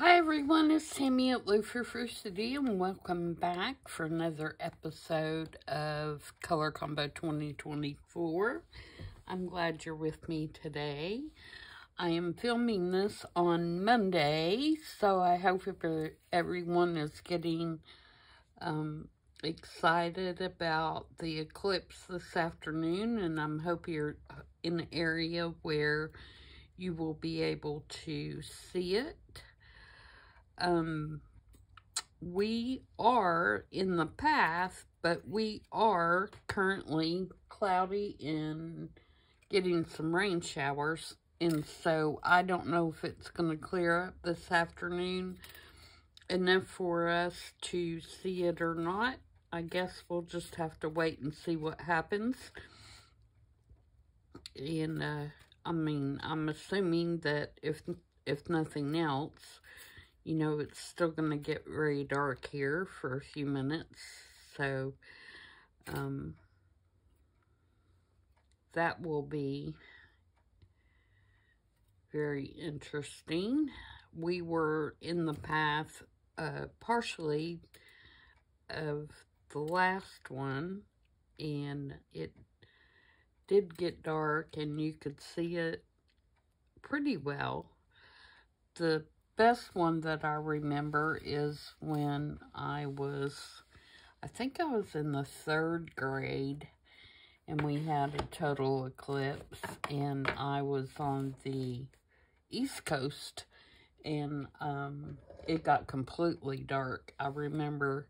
Hi everyone, it's Tammy at Loafer City and welcome back for another episode of Color Combo 2024. I'm glad you're with me today. I am filming this on Monday, so I hope everyone is getting um, excited about the eclipse this afternoon, and I'm hope you're in an area where you will be able to see it. Um, we are in the path, but we are currently cloudy and getting some rain showers. And so I don't know if it's going to clear up this afternoon enough for us to see it or not. I guess we'll just have to wait and see what happens. And, uh, I mean, I'm assuming that if, if nothing else, you know, it's still going to get very dark here for a few minutes. So, um, that will be very interesting. We were in the path, uh, partially of the last one, and it did get dark, and you could see it pretty well. The best one that I remember is when I was, I think I was in the third grade, and we had a total eclipse, and I was on the East Coast, and um, it got completely dark. I remember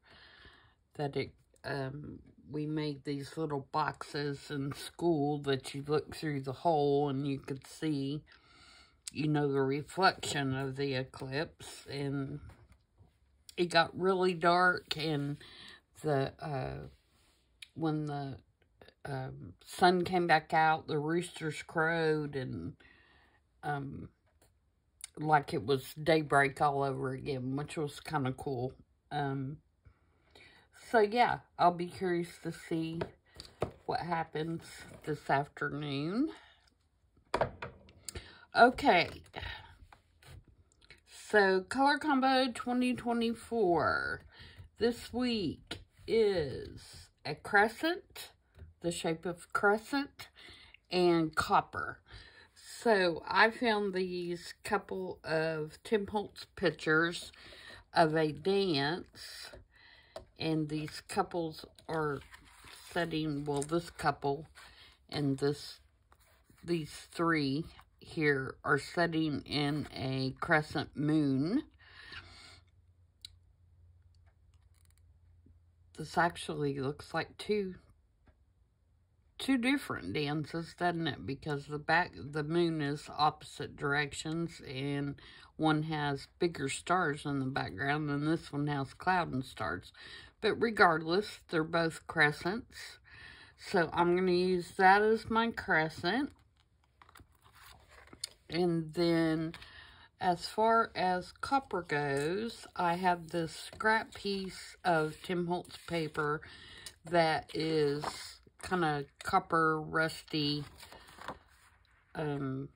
that it, um, we made these little boxes in school that you look through the hole and you could see you know, the reflection of the eclipse. And it got really dark and the, uh, when the um, sun came back out, the roosters crowed and, um, like it was daybreak all over again, which was kind of cool. Um, so yeah, I'll be curious to see what happens this afternoon. Okay. So, Color Combo 2024. This week is a crescent, the shape of crescent, and copper. So, I found these couple of Tim Holtz pictures of a dance, and these couples are setting, well, this couple and this, these three here are setting in a crescent moon. This actually looks like two two different dances, doesn't it? Because the back the moon is opposite directions and one has bigger stars in the background and this one has cloud and stars. But regardless, they're both crescents. So I'm going to use that as my crescent. And then as far as copper goes, I have this scrap piece of Tim Holtz paper that is kind of copper rusty um,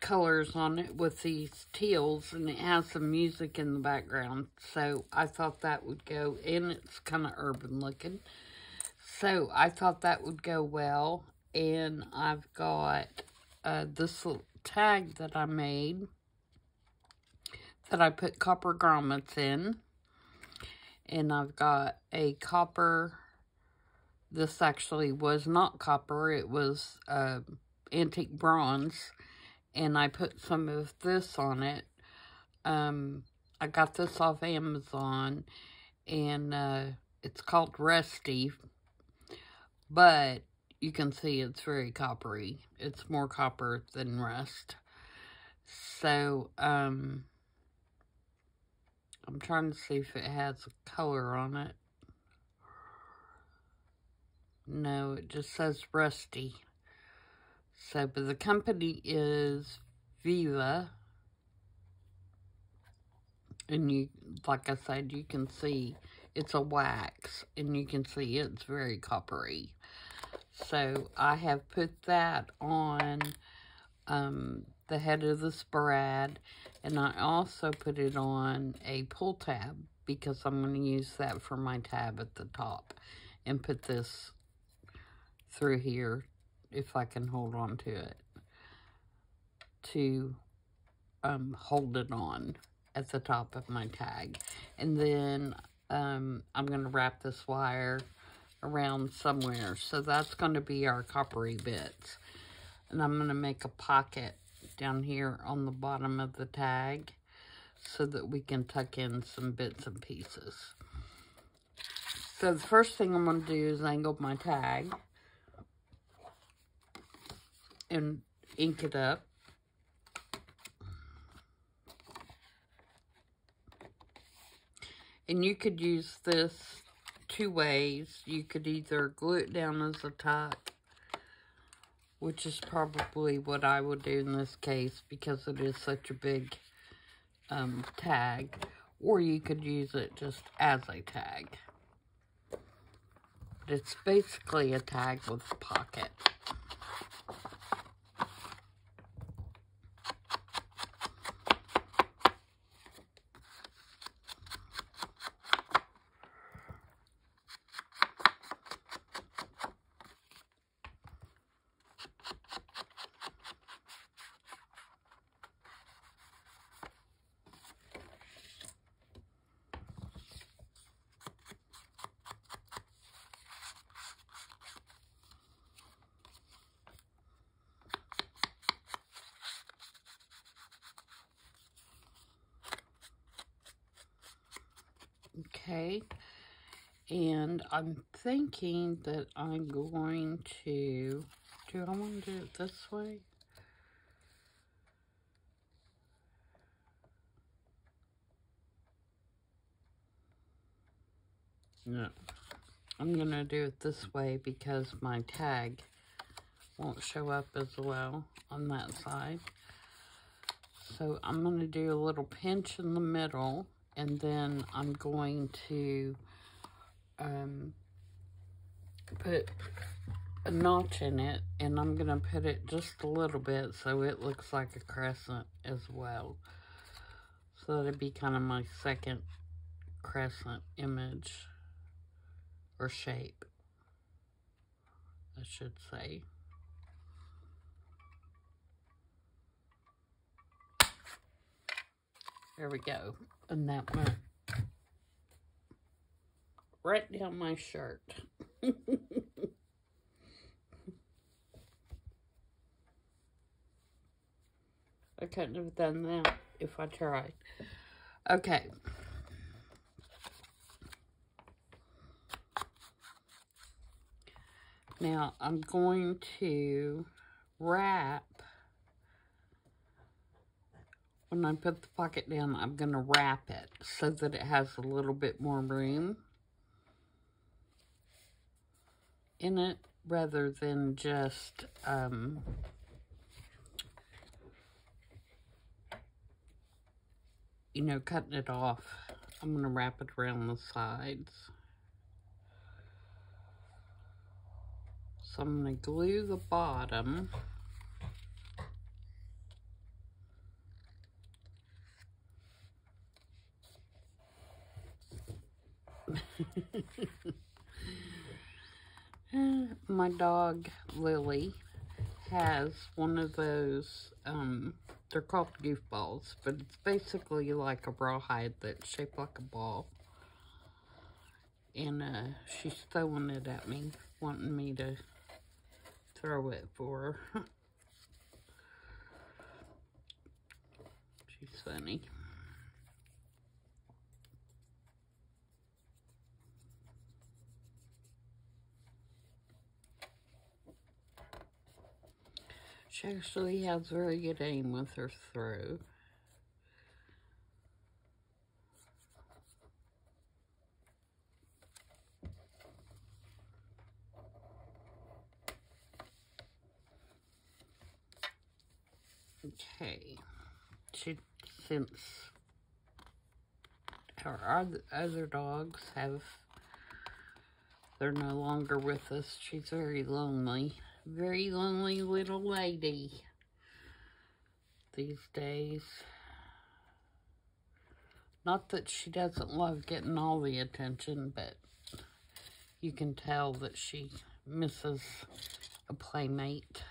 colors on it with these teals and it has some music in the background. So I thought that would go, and it's kind of urban looking. So I thought that would go well. And I've got uh, this tag that I made that I put copper grommets in. And I've got a copper, this actually was not copper, it was uh, antique bronze. And I put some of this on it. Um, I got this off Amazon. And uh, it's called Rusty. But you can see it's very coppery. It's more copper than rust. So, um, I'm trying to see if it has a color on it. No, it just says rusty. So, but the company is Viva. And you, like I said, you can see it's a wax. And you can see it's very coppery. So I have put that on um, the head of the sporad, and I also put it on a pull tab because I'm going to use that for my tab at the top and put this through here if I can hold on to it to um, hold it on at the top of my tag. And then um, I'm going to wrap this wire around somewhere. So that's going to be our coppery bits. And I'm going to make a pocket down here on the bottom of the tag so that we can tuck in some bits and pieces. So the first thing I'm going to do is angle my tag and ink it up. And you could use this two ways. You could either glue it down as a tuck, which is probably what I would do in this case because it is such a big um, tag, or you could use it just as a tag. But it's basically a tag with a pocket. Okay. And I'm thinking that I'm going to... Do I want to do it this way? No. I'm going to do it this way because my tag won't show up as well on that side. So I'm going to do a little pinch in the middle and then I'm going to um, put a notch in it and I'm going to put it just a little bit so it looks like a crescent as well. So that'd be kind of my second crescent image or shape, I should say. There we go and that went right down my shirt. I couldn't have done that if I tried. Okay. Now, I'm going to wrap when I put the pocket down, I'm going to wrap it so that it has a little bit more room in it rather than just um, you know, cutting it off. I'm going to wrap it around the sides. So I'm going to glue the bottom. My dog, Lily, has one of those, um, they're called goofballs, but it's basically like a rawhide that's shaped like a ball. And uh, she's throwing it at me, wanting me to throw it for her. she's funny. She actually has very good aim with her throw. Okay, she, since our other dogs have, they're no longer with us, she's very lonely very lonely little lady. these days. Not that she doesn't love getting all the attention, but you can tell that she misses a playmate.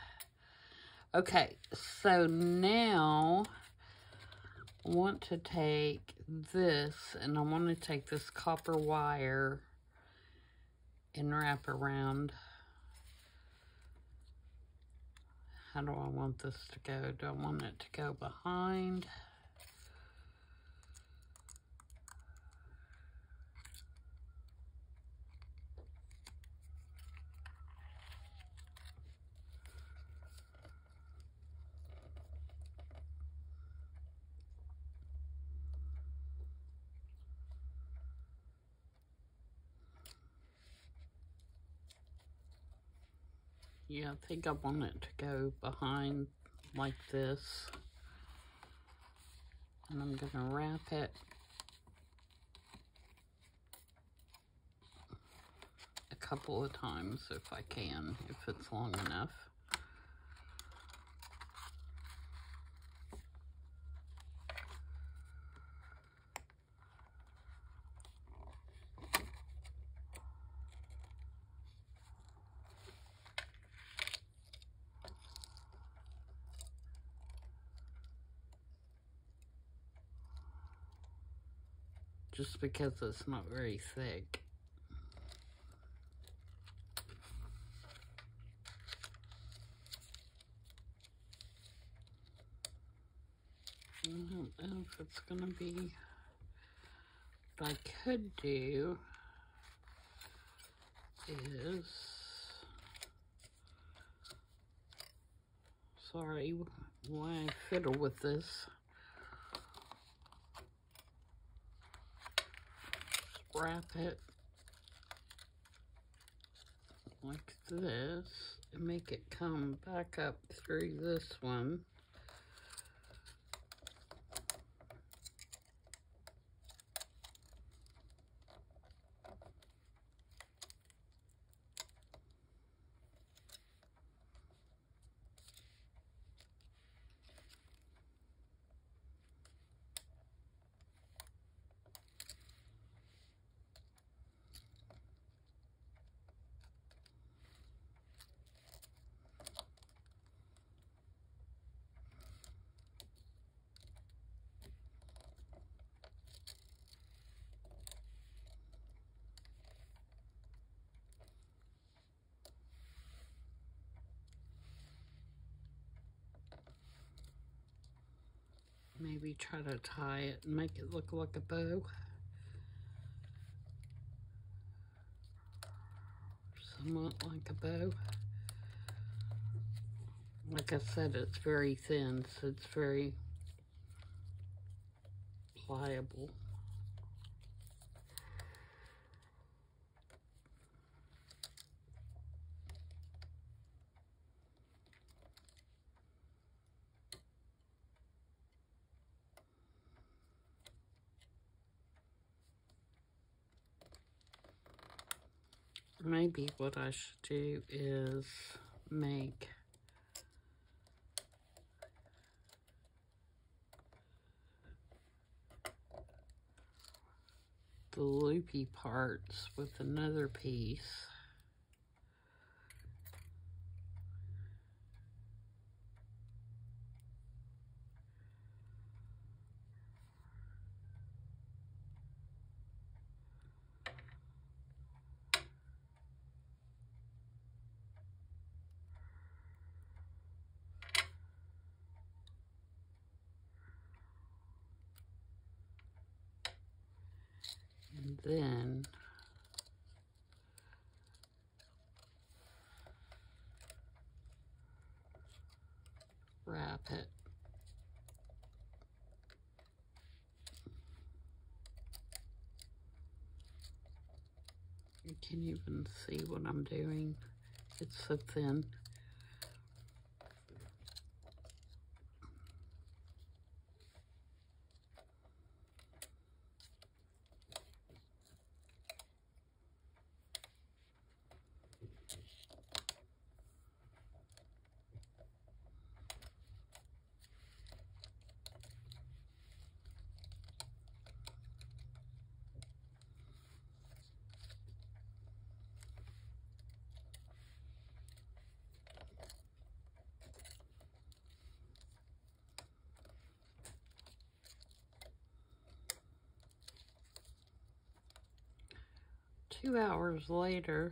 Okay, so now I want to take this and I want to take this copper wire and wrap around. How do I want this to go? Do I want it to go behind? Yeah, I think I want it to go behind like this. And I'm going to wrap it a couple of times if I can, if it's long enough. Because it's not very thick. I don't know if it's to be what I could do is sorry why I fiddle with this wrap it like this and make it come back up through this one. maybe try to tie it and make it look like a bow. Somewhat like a bow. Like I said, it's very thin, so it's very pliable. Maybe what I should do is make the loopy parts with another piece. Then wrap it. You can even see what I'm doing. It's so thin. Two hours later,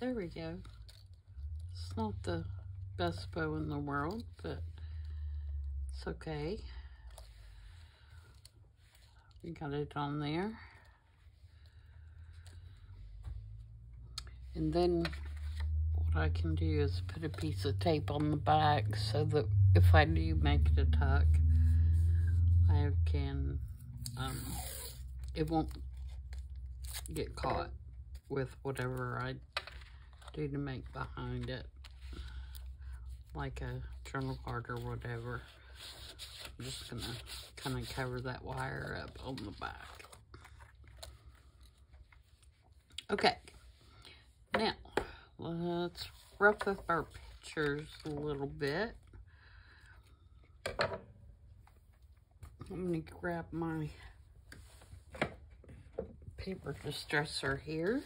There we go. It's not the best bow in the world, but it's okay. We got it on there. And then what I can do is put a piece of tape on the back so that if I do make it a tuck, I can, um, it won't get caught with whatever I do to make behind it. Like a journal card or whatever. I'm just gonna kind of cover that wire up on the back. Okay, now let's rough up our pictures a little bit. I'm gonna grab my paper distresser here.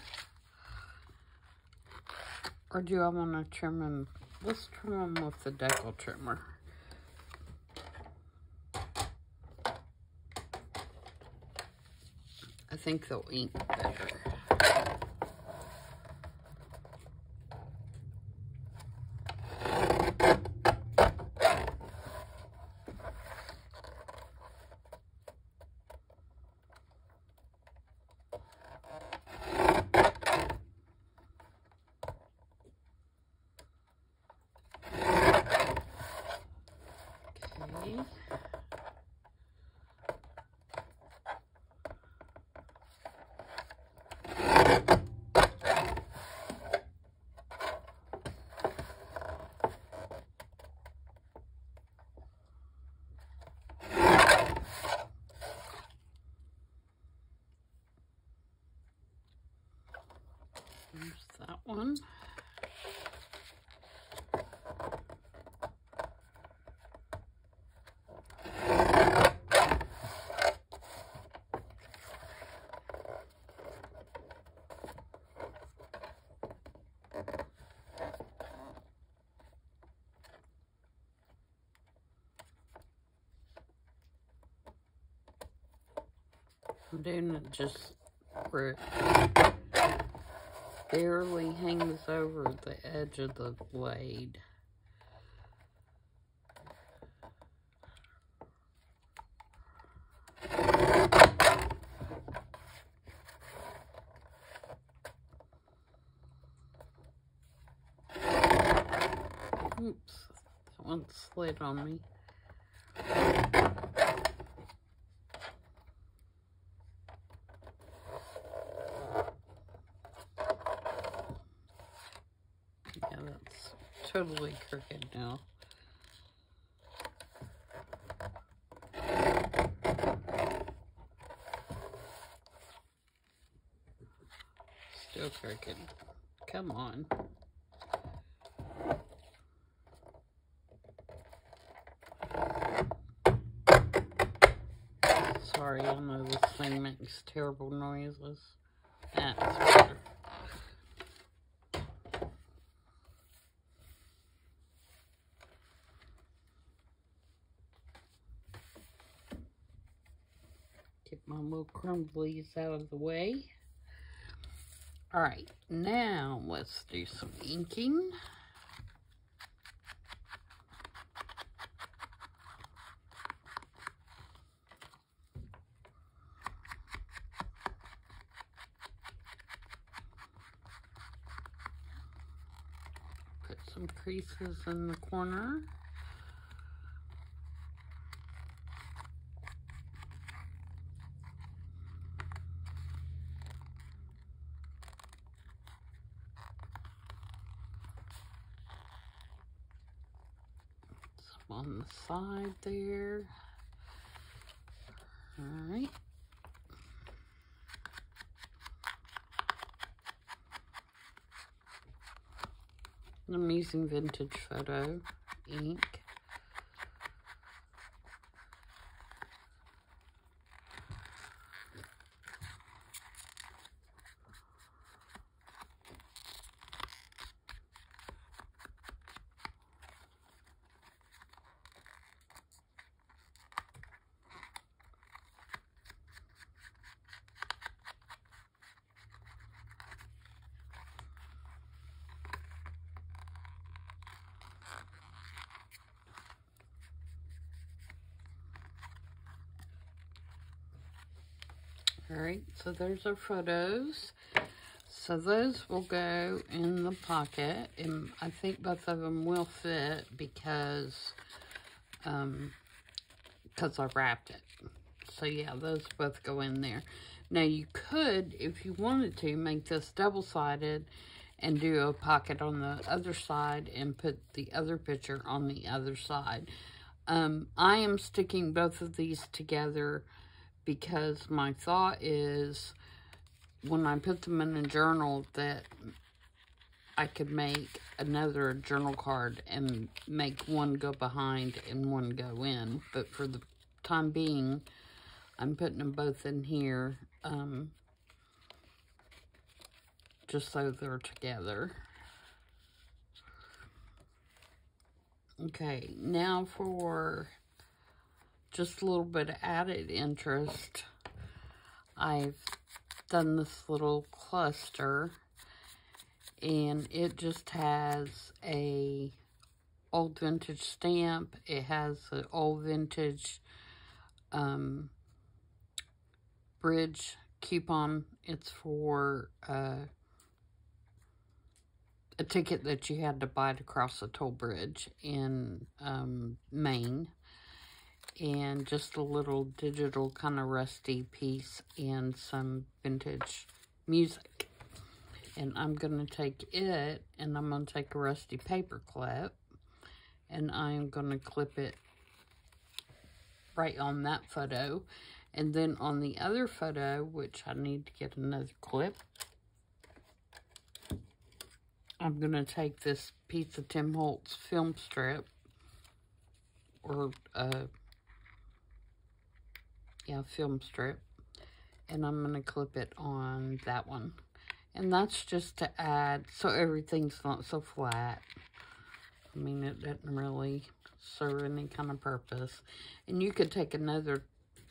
Or do I want to trim them? Let's trim them with the deckle trimmer. I think they'll ink better. Okay. There's that one. I'm doing it just it barely hangs over the edge of the blade. Oops, that one slid on me. Yeah, that's totally crooked now. Still crooked. Come on. Sorry, I know this thing makes terrible noises. That's Get my little crumblies out of the way. All right, now let's do some inking. Put some creases in the corner. Some on the side there. All right. I'm using vintage photo ink. All right, so there's our photos. So those will go in the pocket, and I think both of them will fit because, um, because I wrapped it. So yeah, those both go in there. Now you could, if you wanted to, make this double-sided and do a pocket on the other side and put the other picture on the other side. Um, I am sticking both of these together because my thought is when I put them in a journal that I could make another journal card and make one go behind and one go in. But for the time being, I'm putting them both in here um, just so they're together. Okay, now for just a little bit of added interest, I've done this little cluster and it just has a old vintage stamp. It has an old vintage um, bridge coupon. It's for uh, a ticket that you had to buy to cross the toll bridge in um, Maine and just a little digital kind of rusty piece and some vintage music. And I'm going to take it and I'm going to take a rusty paper clip and I'm going to clip it right on that photo. And then on the other photo, which I need to get another clip, I'm going to take this piece of Tim Holtz film strip or uh, yeah, film strip. And I'm going to clip it on that one. And that's just to add, so everything's not so flat. I mean, it doesn't really serve any kind of purpose. And you could take another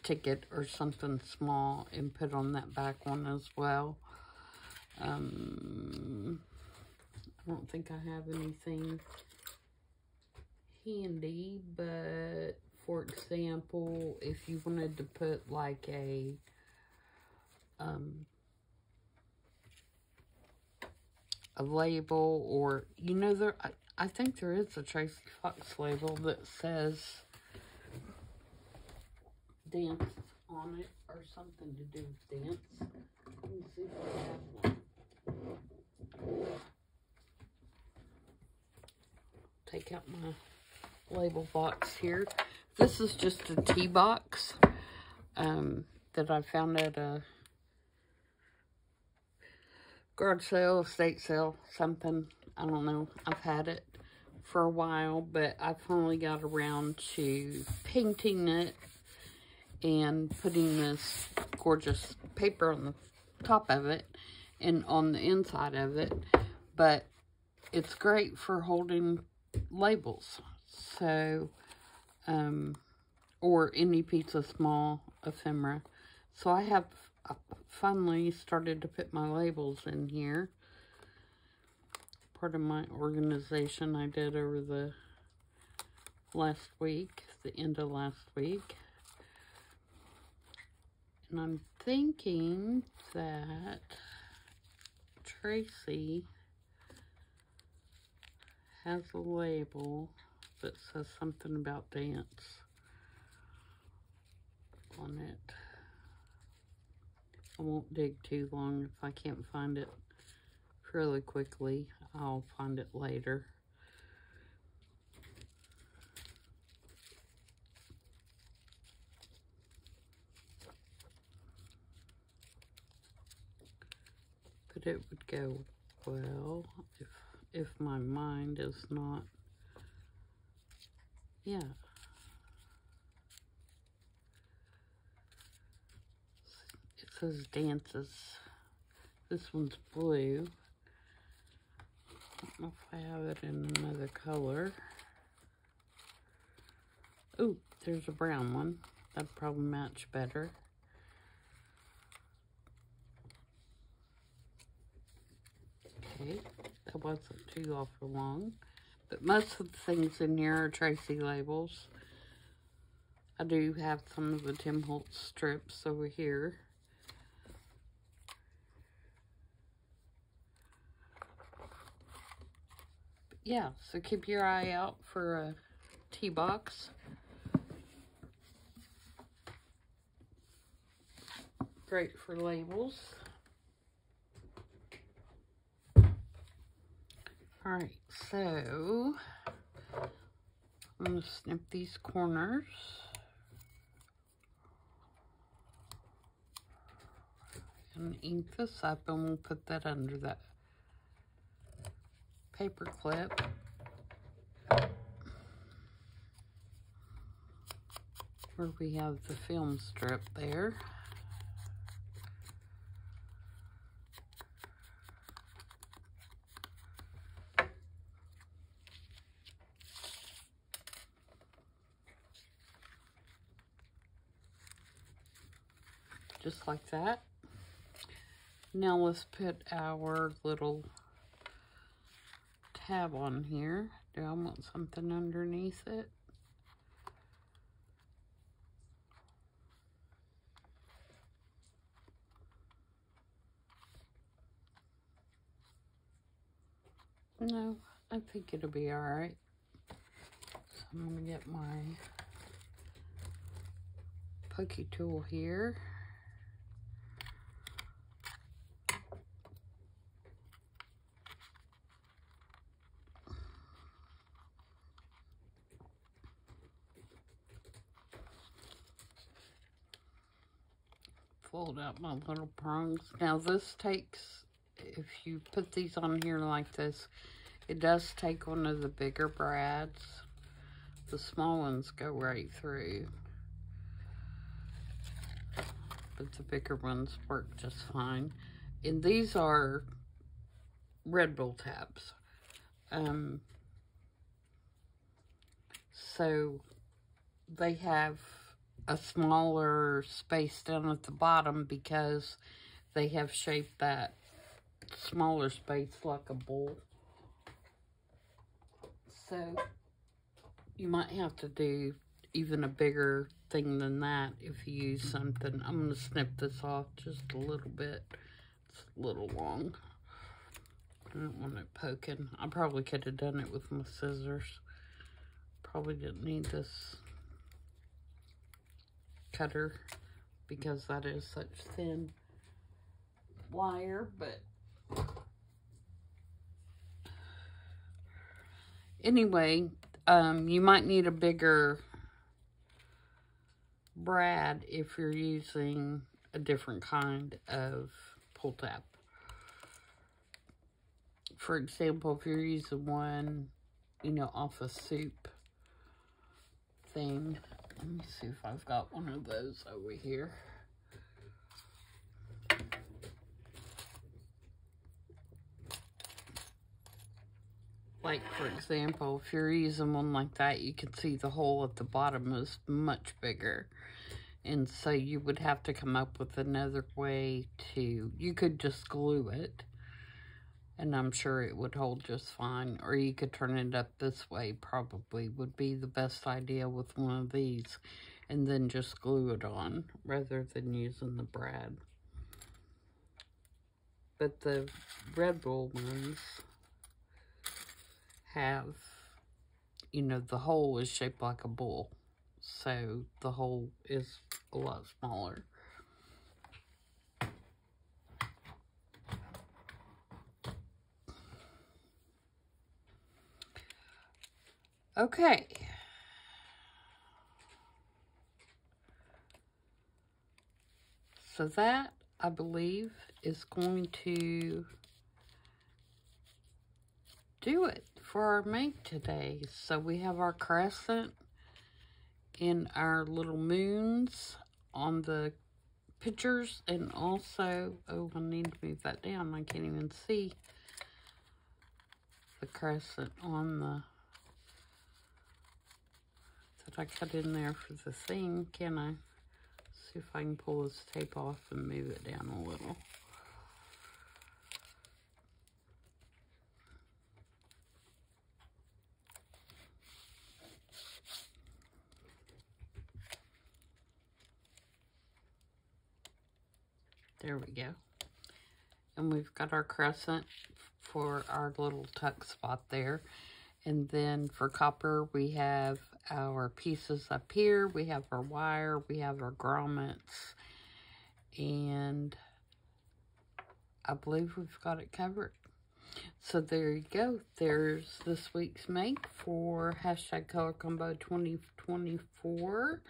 ticket or something small and put on that back one as well. Um, I don't think I have anything handy, but for example, if you wanted to put like a, um, a label or, you know, there, I, I think there is a Tracy Fox label that says dance on it or something to do with dance. Let me see if I have one. Take out my label box here. This is just a tea box um, that I found at a garage sale, estate sale, something. I don't know. I've had it for a while, but I finally got around to painting it and putting this gorgeous paper on the top of it and on the inside of it. But it's great for holding labels. So, um, or any piece of small ephemera. So I have finally started to put my labels in here. Part of my organization I did over the last week, the end of last week. And I'm thinking that Tracy has a label that says something about dance on it. I won't dig too long. If I can't find it fairly quickly, I'll find it later. But it would go well if if my mind is not yeah. It says dances. This one's blue. I don't know if I have it in another color. Oh, there's a brown one. That'd probably match better. Okay, that wasn't too awful long. But most of the things in here are Tracy labels. I do have some of the Tim Holtz strips over here. But yeah, so keep your eye out for a tea box. Great for labels. Alright, so I'm going to snip these corners. And ink this up and we'll put that under that paper clip. Where we have the film strip there. Just like that. Now let's put our little tab on here. Do I want something underneath it? No, I think it'll be all right. So I'm going to get my pokey tool here. Fold out my little prongs. Now this takes, if you put these on here like this, it does take one of the bigger brads. The small ones go right through. But the bigger ones work just fine. And these are Red Bull tabs. Um, so they have a smaller space down at the bottom because they have shaped that smaller space like a bowl. So you might have to do even a bigger thing than that if you use something. I'm going to snip this off just a little bit. It's a little long. I don't want it poking. I probably could have done it with my scissors. Probably didn't need this cutter because that is such thin wire, but anyway, um, you might need a bigger brad if you're using a different kind of pull tab. For example, if you're using one, you know, off a soup thing, let me see if I've got one of those over here. Like, for example, if you're using one like that, you can see the hole at the bottom is much bigger. And so you would have to come up with another way to, you could just glue it and I'm sure it would hold just fine. Or you could turn it up this way, probably would be the best idea with one of these. And then just glue it on, rather than using the brad. But the Red Bull ones have, you know, the hole is shaped like a bull. So the hole is a lot smaller. Okay. So that, I believe, is going to do it for our make today. So we have our crescent and our little moons on the pictures and also, oh, I need to move that down. I can't even see the crescent on the I cut in there for the thing. Can I? See if I can pull this tape off and move it down a little. There we go. And we've got our crescent for our little tuck spot there. And then for copper, we have our pieces up here. We have our wire. We have our grommets. And I believe we've got it covered. So there you go. There's this week's make for hashtag color combo 2024.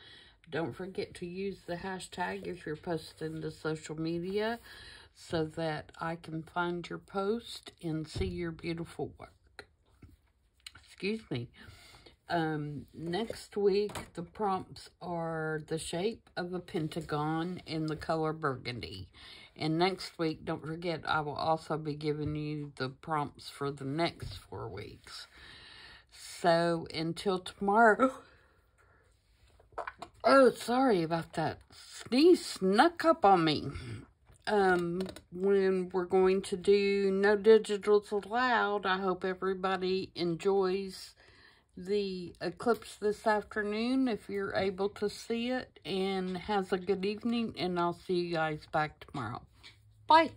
Don't forget to use the hashtag if you're posting to social media so that I can find your post and see your beautiful work. Excuse me. Um, next week, the prompts are the shape of a pentagon in the color burgundy. And next week, don't forget, I will also be giving you the prompts for the next four weeks. So, until tomorrow... Oh, sorry about that. Sneeze snuck up on me. Um, when we're going to do No Digitals Allowed, I hope everybody enjoys the eclipse this afternoon if you're able to see it and has a good evening and I'll see you guys back tomorrow. Bye.